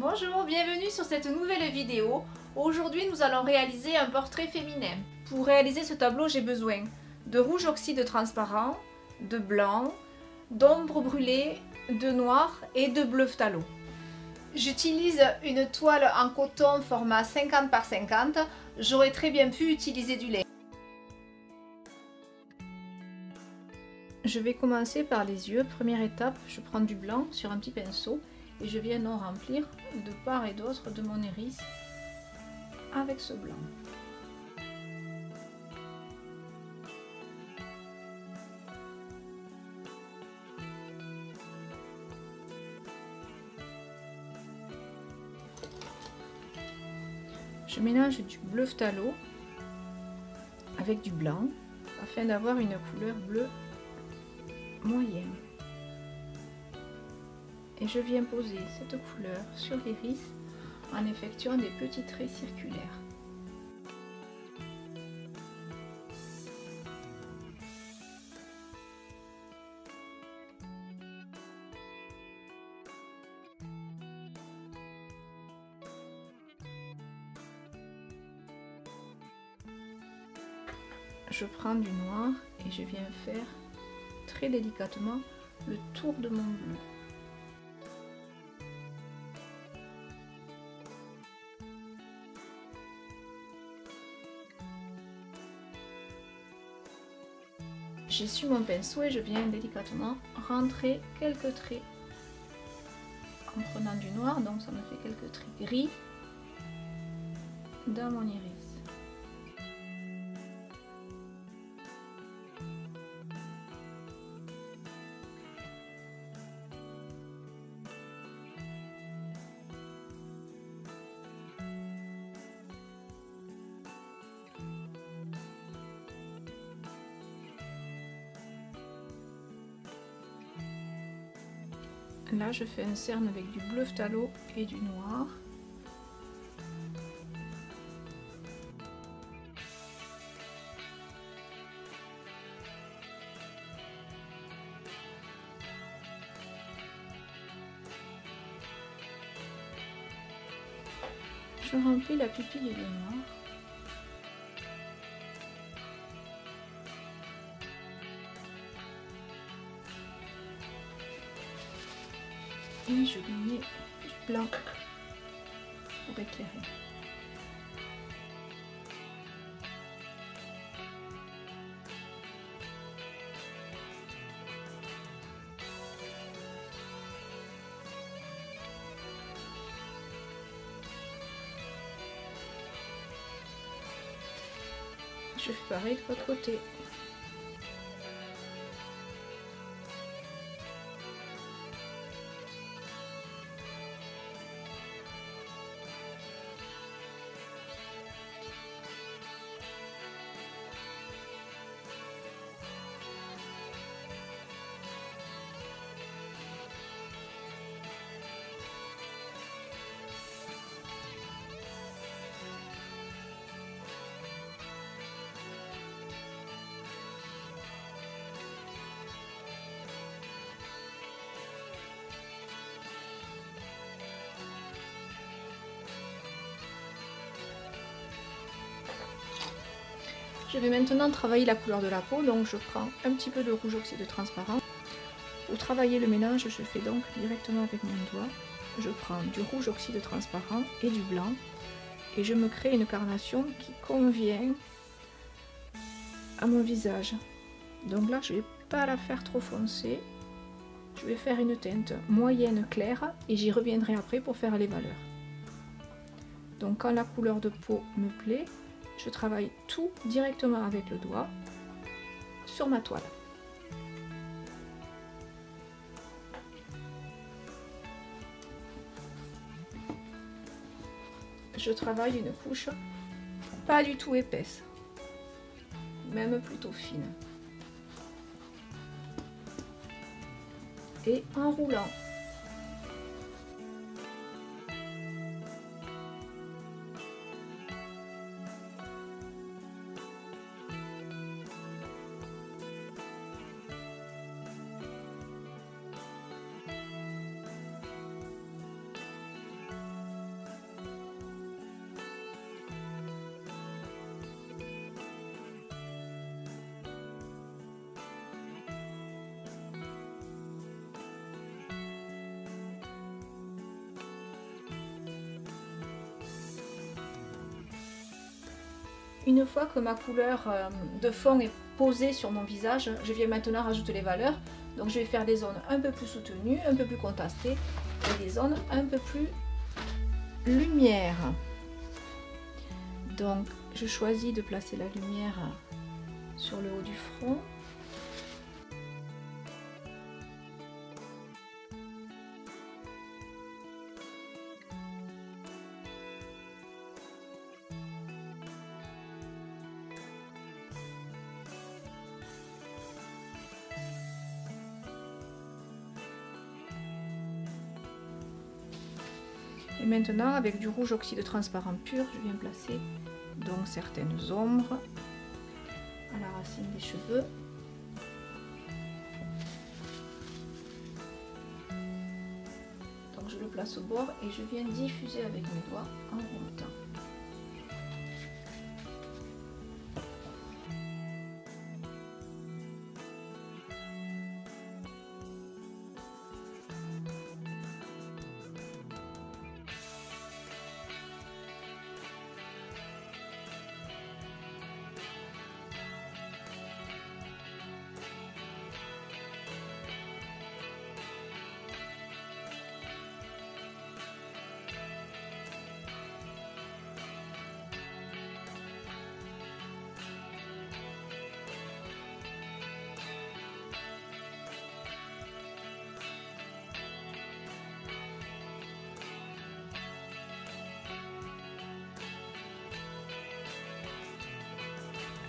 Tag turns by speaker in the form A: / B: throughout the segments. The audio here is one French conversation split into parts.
A: Bonjour, bienvenue sur cette nouvelle vidéo. Aujourd'hui, nous allons réaliser un portrait féminin. Pour réaliser ce tableau, j'ai besoin de rouge oxyde transparent, de blanc, d'ombre brûlée, de noir et de bleu phthalo. J'utilise une toile en coton format 50 par 50. J'aurais très bien pu utiliser du lait. Je vais commencer par les yeux. Première étape, je prends du blanc sur un petit pinceau et je viens en remplir de part et d'autre de mon iris avec ce blanc. Je mélange du bleu phthalo avec du blanc afin d'avoir une couleur bleue moyenne. Je viens poser cette couleur sur l'iris en effectuant des petits traits circulaires. Je prends du noir et je viens faire très délicatement le tour de mon bleu. J'essuie mon pinceau et je viens délicatement rentrer quelques traits en prenant du noir, donc ça me fait quelques traits gris dans mon iris. Là, je fais un cerne avec du bleu phthalo et du noir. Je remplis la pupille de noir. Et je lui mets du blanc pour éclairer. Je fais pareil de l'autre côté. Je vais maintenant travailler la couleur de la peau, donc je prends un petit peu de rouge oxyde transparent. Pour travailler le mélange, je fais donc directement avec mon doigt. Je prends du rouge oxyde transparent et du blanc et je me crée une carnation qui convient à mon visage. Donc là, je ne vais pas la faire trop foncée. Je vais faire une teinte moyenne claire et j'y reviendrai après pour faire les valeurs. Donc quand la couleur de peau me plaît, je travaille tout directement avec le doigt sur ma toile. Je travaille une couche pas du tout épaisse, même plutôt fine. Et en roulant Une fois que ma couleur euh, de fond est posée sur mon visage, je viens maintenant rajouter les valeurs. Donc je vais faire des zones un peu plus soutenues, un peu plus contrastées et des zones un peu plus lumière. Donc je choisis de placer la lumière sur le haut du front. Maintenant, avec du rouge oxyde transparent pur, je viens placer donc certaines ombres à la racine des cheveux. Donc je le place au bord et je viens diffuser avec mes doigts en remontant.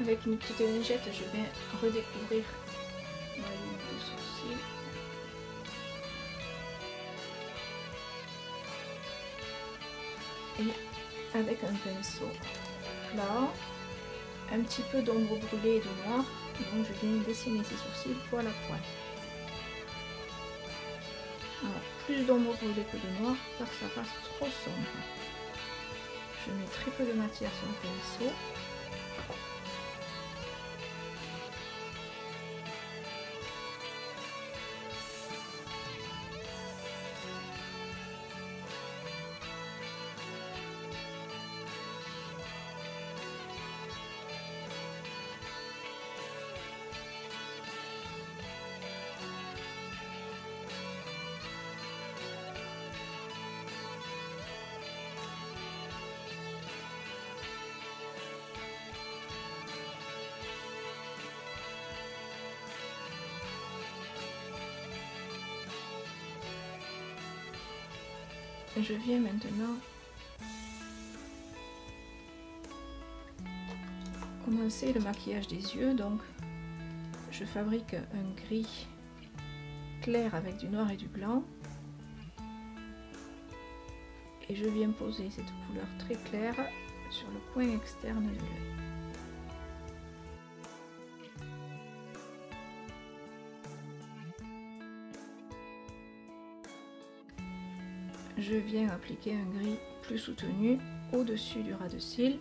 A: Avec une petite lingette, je vais redécouvrir ma ligne de sourcil. Et avec un pinceau plat, un petit peu d'ombre brûlée et de noir, donc je viens dessiner ces sourcils poil à poil. Alors, plus d'ombre brûlée que de noir, que ça fasse trop sombre. Je mets très peu de matière sur le pinceau. Je viens maintenant commencer le maquillage des yeux. Donc, je fabrique un gris clair avec du noir et du blanc. Et je viens poser cette couleur très claire sur le point externe de l'œil. Je viens appliquer un gris plus soutenu au-dessus du ras de cils.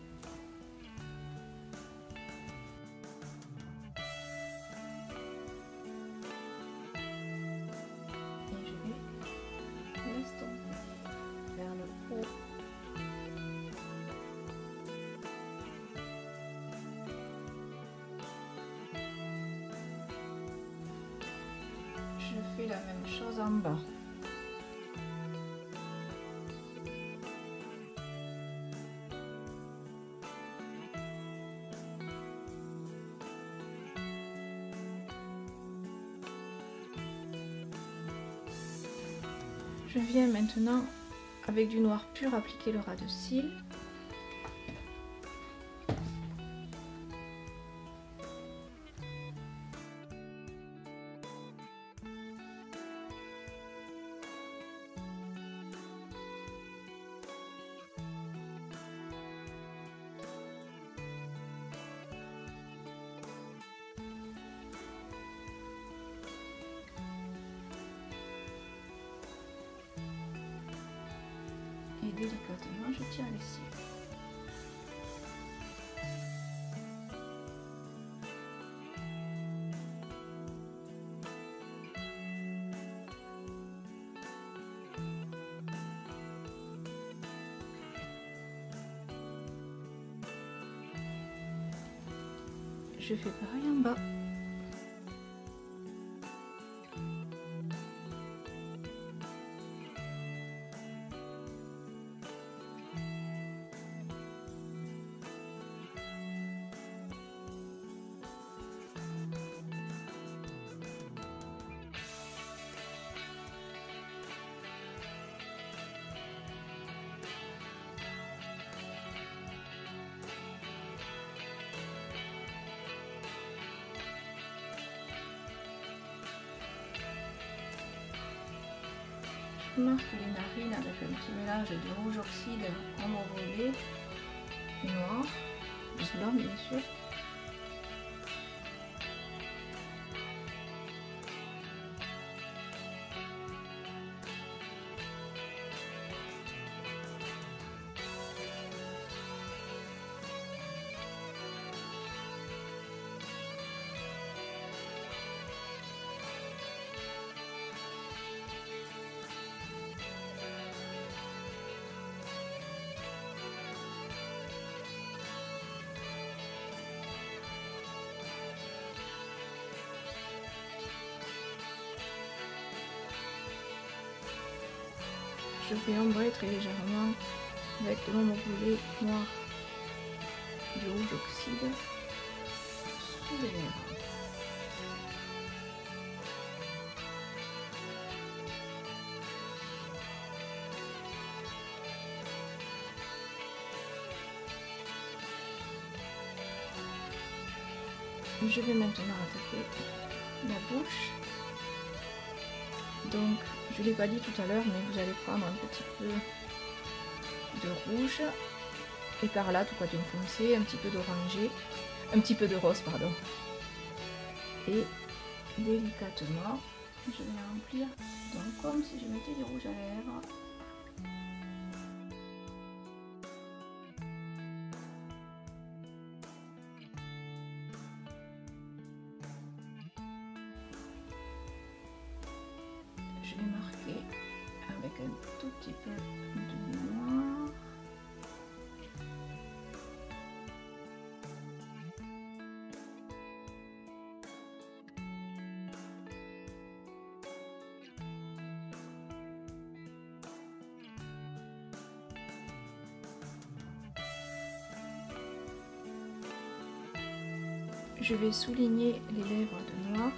A: Je fais la même chose en bas. Je viens maintenant avec du noir pur appliquer le ras de cils. Délicatement je tire les cils. je fais pareil en bas. Petit mélange de rouge oxyde en violet et noir, plus blanc bien sûr. Je fais ombrer très légèrement avec de l'ombre boulet noir du rouge oxyde sous les lèvres. Je vais maintenant attaquer la bouche. Je ne l'ai pas dit tout à l'heure, mais vous allez prendre un petit peu de rouge, écarlate ou quoi d'une foncé, un petit peu d'orangé, un petit peu de rose, pardon. Et délicatement, je vais remplir, donc comme si je mettais du rouge à lèvres. Je vais souligner les lèvres de noir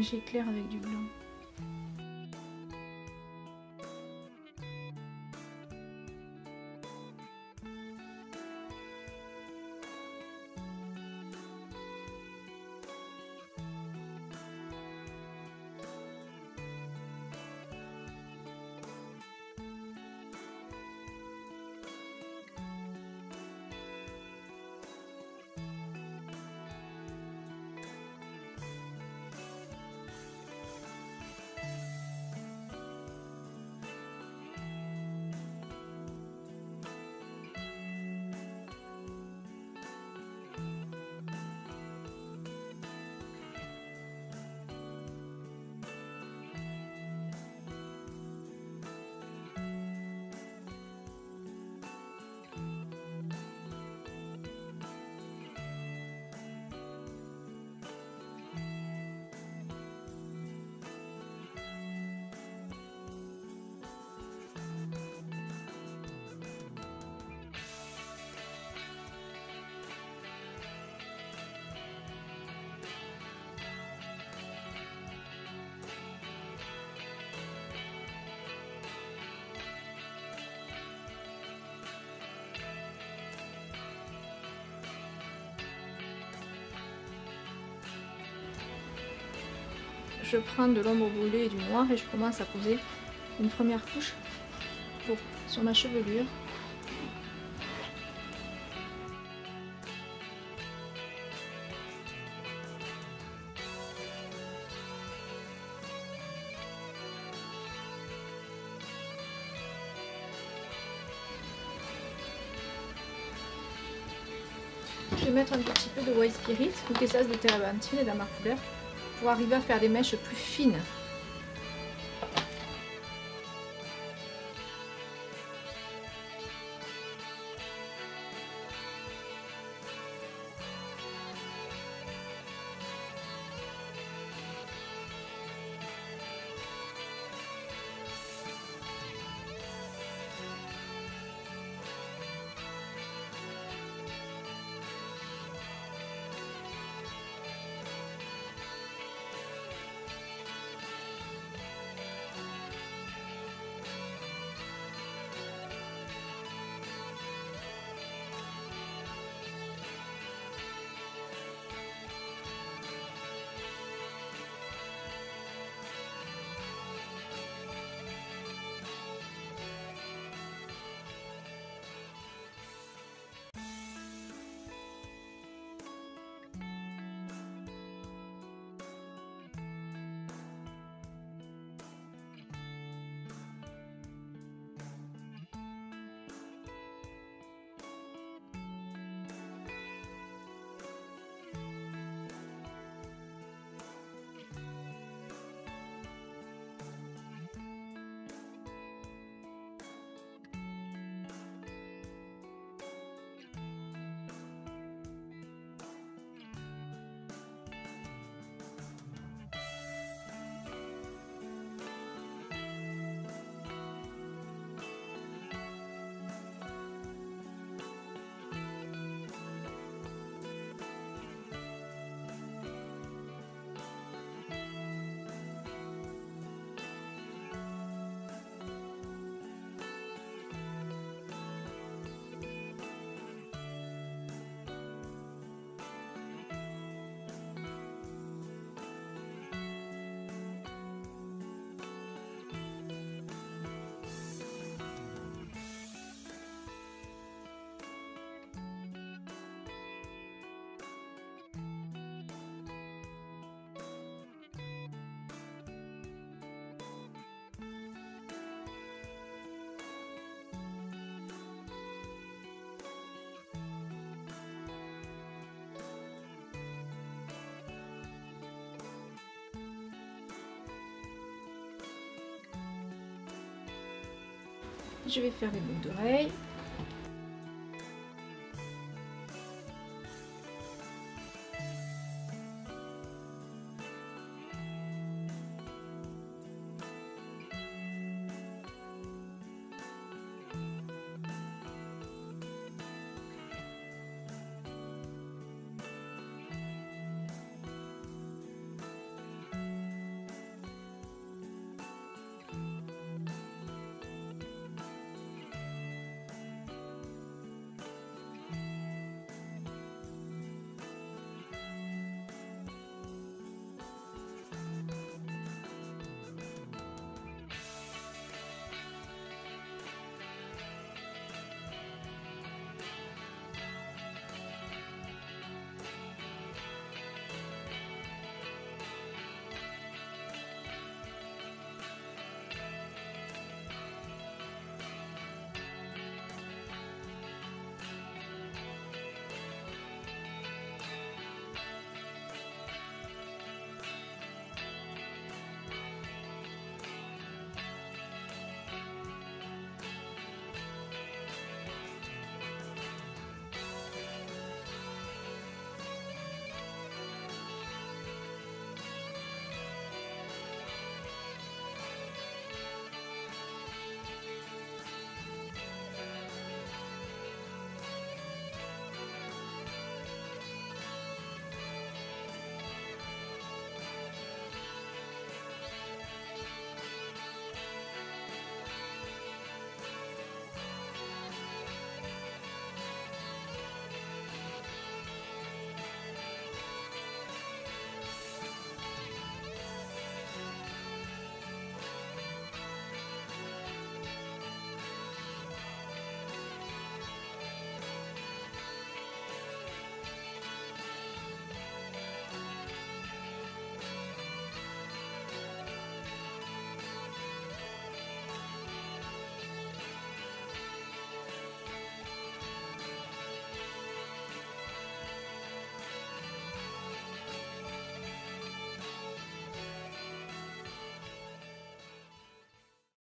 A: J'éclaire avec du blanc. je prends de l'ombre brûlée et du noir et je commence à poser une première couche sur ma chevelure. Je vais mettre un petit peu de White Spirit ou Kessas de térébenthine et d'amarcouleur pour arriver à faire des mèches plus fines. Je vais faire les boucles d'oreilles.